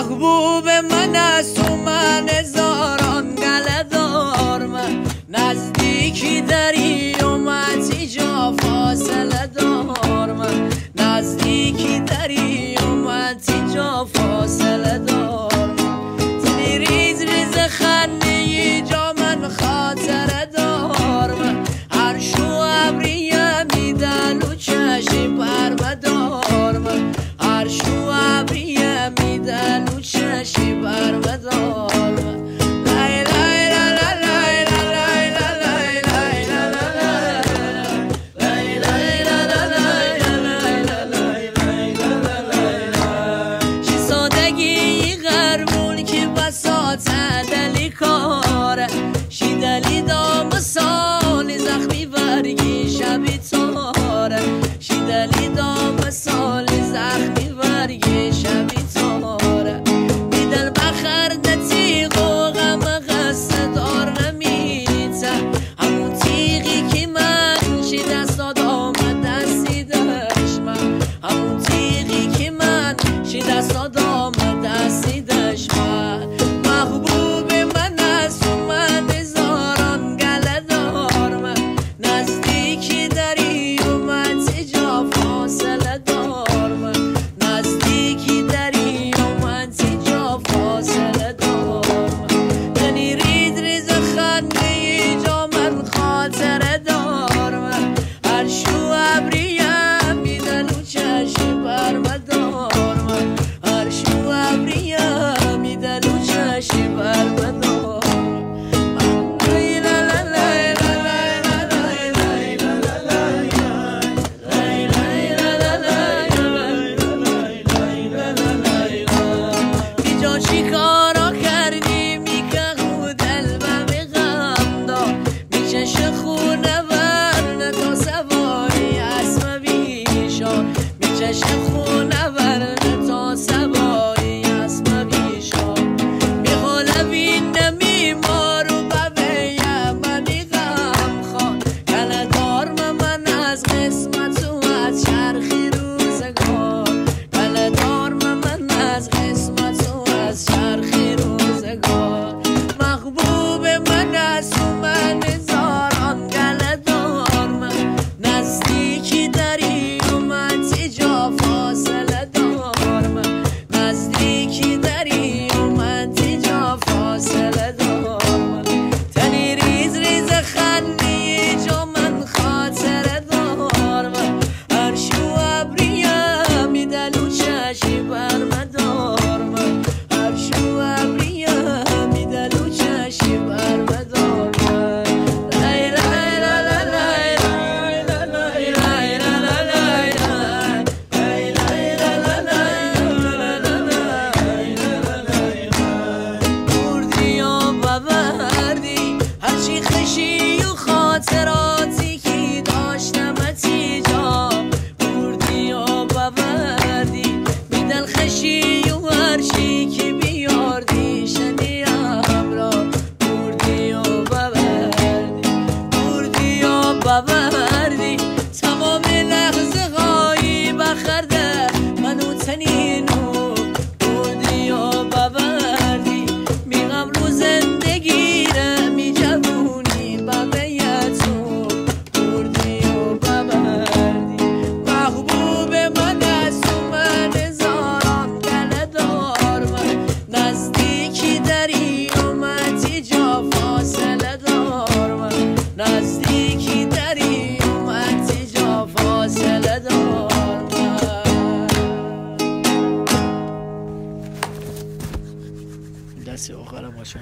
محبوب من است و من زاران گله من نزدیکی دری و متی جا فاصله دار. من نزدیکی دری و متی جا فاصله تعدلی کار. شیدلی دام سالی زخمی ورگی شبی تار. شیدلی دام سالی زخمی ورگی شبی تار. بیدل بخرده تیغ و غم غصه دار نمیته همون تیغی که من چی دست آمد دستیدش من همون تیغی که من چی دست کسی آخر باشم